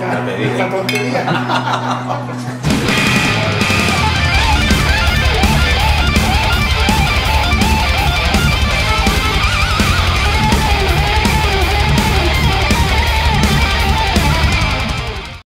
esta, esta tontería.